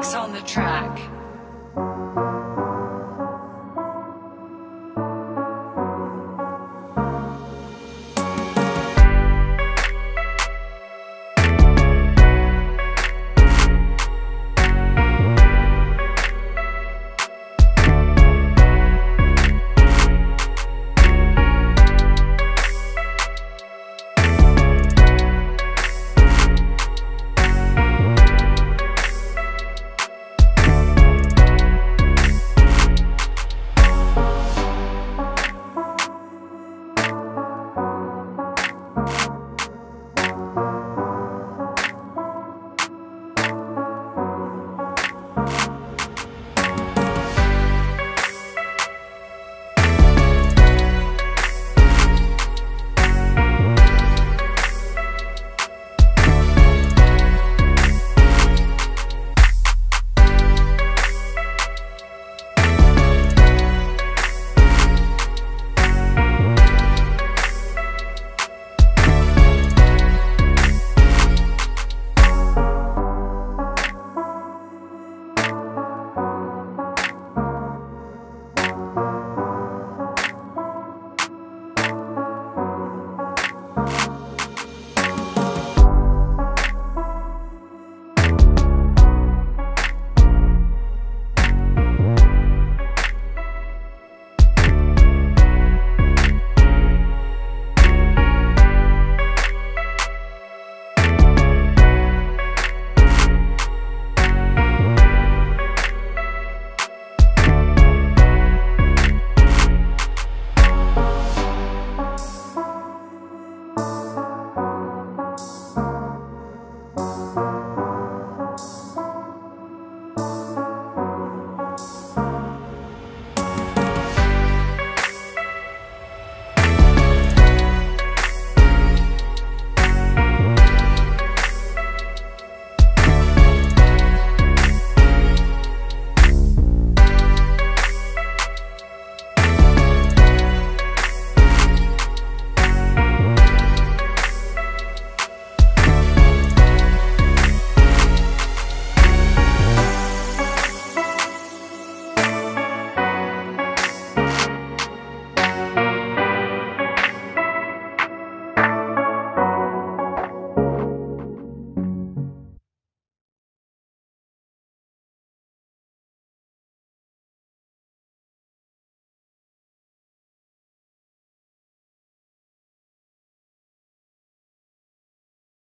On the track. Bye.